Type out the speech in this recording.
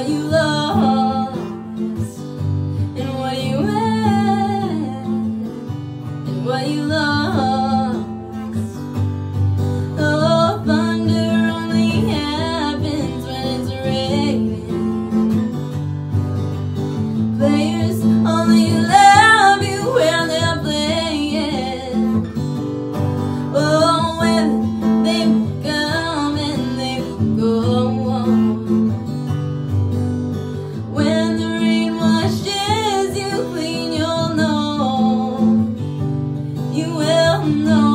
what you lost and what you had and what you lost. Oh, thunder only happens when it's raining. Players As you clean, you'll know. You will know.